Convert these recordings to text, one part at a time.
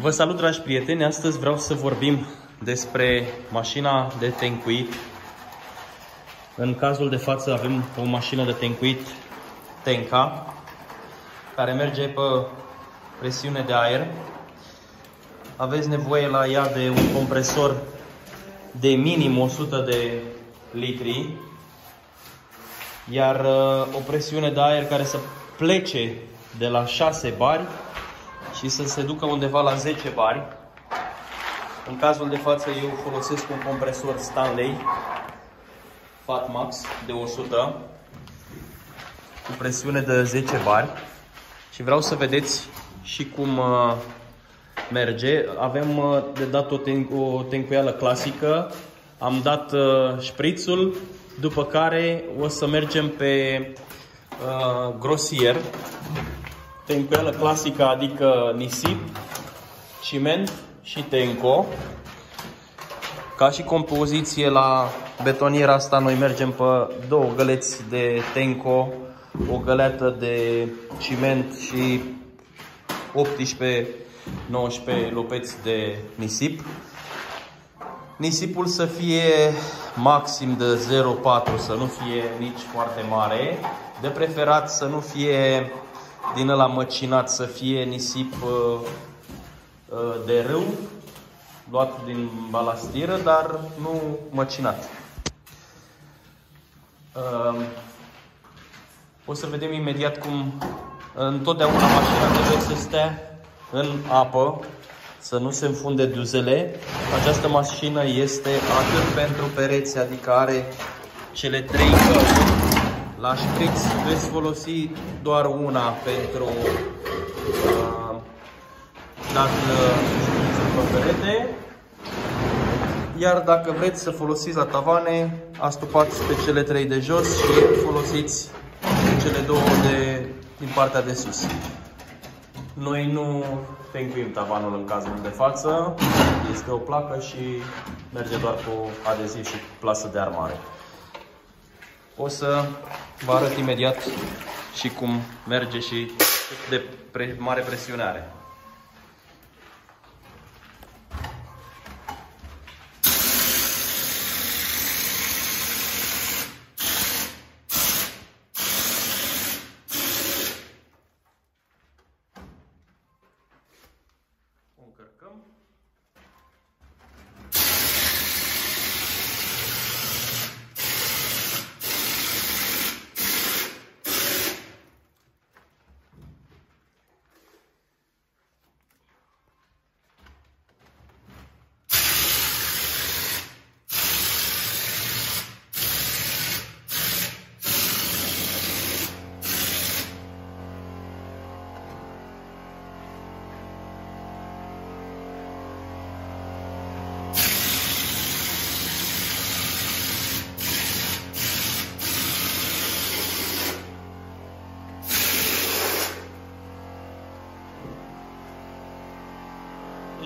Vă salut, dragi prieteni! Astăzi vreau să vorbim despre mașina de tencuit. În cazul de față avem o mașină de tencuit Tenca, care merge pe presiune de aer. Aveți nevoie la ea de un compresor de minim 100 de litri, iar uh, o presiune de aer care să plece de la 6 bari și să se ducă undeva la 10 bari. În cazul de față eu folosesc un compresor Stanley Fatmax de 100 cu presiune de 10 bari și vreau să vedeți și cum uh, merge. Avem uh, de dat o, ten o tencuială clasică, am dat uh, șprițul, după care o să mergem pe uh, grosier tencuială clasică, adică nisip, ciment și tenco. Ca și compoziție la betoniera asta noi mergem pe două găleți de tenco, o găleată de ciment și 18-19 lopeți de nisip. Nisipul să fie maxim de 0,4, să nu fie nici foarte mare. De preferat să nu fie din ăla măcinat să fie nisip uh, uh, de râu, luat din balastiră, dar nu măcinat. Uh, o să vedem imediat cum întotdeauna mașina trebuie să stea în apă, să nu se înfunde duzele. Această mașină este atât pentru pereți, adică are cele trei cărți, la șpriț veți folosi doar una pentru uh, dat pe perete. Iar dacă vreți să folosiți la tavane, astupați pe cele trei de jos și folosiți cele două de, din partea de sus. Noi nu tencuim tavanul în cazul de față, este o placă și merge doar cu adeziv și plasă de armare. O să vă arăt imediat și cum merge și cât de pre mare presiune are.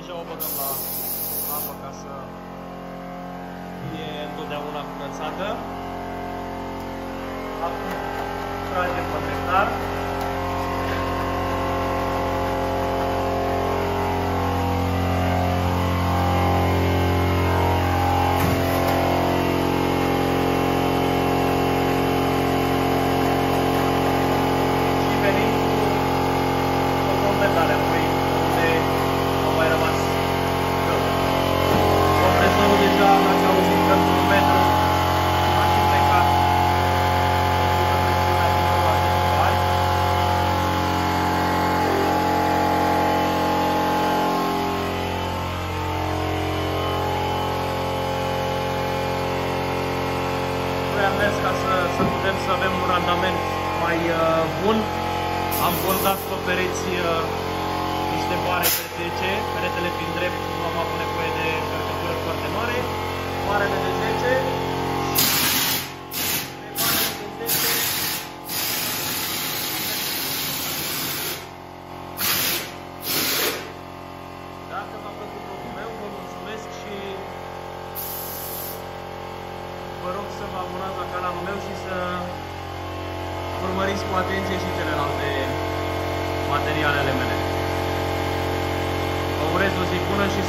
Deja o băgăm la apă ca să fie întotdeauna curățată. Acum tragem pe hectar. am mers ca să, să putem să avem un randament mai uh, bun. Am bordat pe pereți uh, niște bare PTC, peretele fiind drept, nu am avut nevoie de încărcătură foarte mare. Marele de 10, vă rog să vă abonați la canalul meu și să urmăriți cu atenție și celelalte materiale ale mele. Vă urez o zi bună și